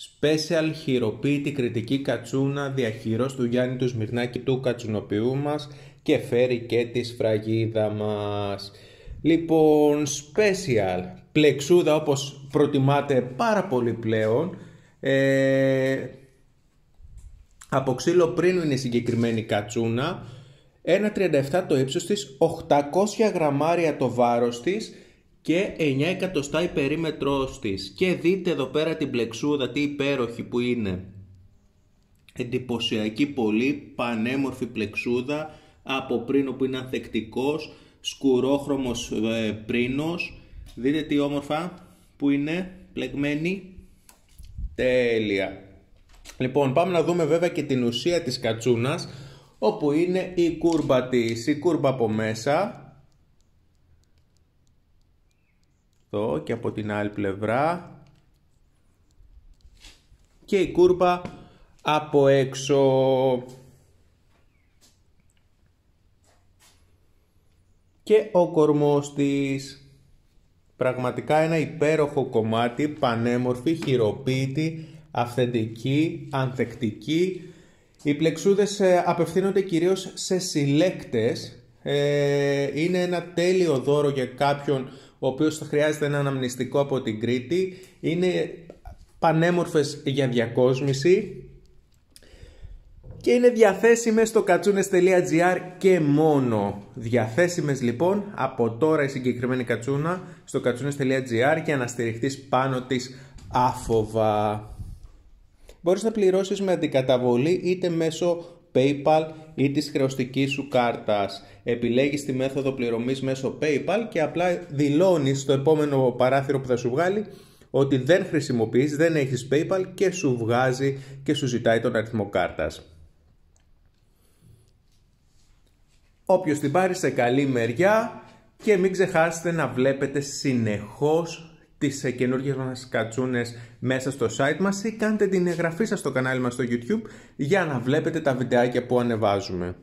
Special χειροποίητη κριτική κατσούνα διαχειρός του Γιάννη του Σμυρνάκη του κατσουνοποιού μας και φέρει και τη σφραγίδα μας. Λοιπόν, special, πλεξούδα όπως προτιμάτε πάρα πολύ πλέον. Ε, από ξύλο πριν είναι η συγκεκριμένη κατσούνα. 1,37 το ύψος της, 800 γραμμάρια το βάρος της και 9 εκατοστά η περίμετρός της. Και δείτε εδώ πέρα την πλεξούδα, τι υπέροχη που είναι. Εντυπωσιακή πολύ, πανέμορφη πλεξούδα, από πρίνο που είναι ανθεκτικός, σκουρόχρωμος ε, πρίνος. Δείτε τι όμορφα που είναι πλεγμένη. Τέλεια. Λοιπόν, πάμε να δούμε βέβαια και την ουσία της κατσούνας, όπου είναι η κούρμπα της. Η κούρμπα από μέσα, εδώ και από την άλλη πλευρά και η κούρπα από έξω. Και ο κορμός της. Πραγματικά ένα υπέροχο κομμάτι, πανέμορφη, χειροποίητη, αυθεντική, ανθεκτική. Οι πλεξούδες ε, απευθύνονται κυρίως σε συλλέκτες. Ε, είναι ένα τέλειο δώρο για κάποιον ο οποίος θα χρειάζεται ένα αναμνηστικό από την Κρήτη. Είναι πανέμορφες για διακόσμηση και είναι διαθέσιμες στο κατσούνες.gr και μόνο. Διαθέσιμες λοιπόν από τώρα η συγκεκριμένη κατσούνα στο κατσούνες.gr και να στηριχτείς πάνω της άφοβα. Μπορείς να πληρώσεις με αντικαταβολή είτε μέσω PayPal ή της χρεωστικής σου κάρτας. Επιλέγεις τη μέθοδο πληρωμής μέσω PayPal και απλά δηλώνεις στο επόμενο παράθυρο που θα σου βγάλει ότι δεν χρησιμοποιείς, δεν έχεις PayPal και σου βγάζει και σου ζητάει τον αριθμό κάρτας. Όποιος την πάρει σε καλή μεριά και μην ξεχάσετε να βλέπετε συνεχώς τις ε, καινούργιες μας κατσούνες μέσα στο site μας ή κάντε την εγγραφή σας στο κανάλι μας στο YouTube για να βλέπετε τα βιντεάκια που ανεβάζουμε.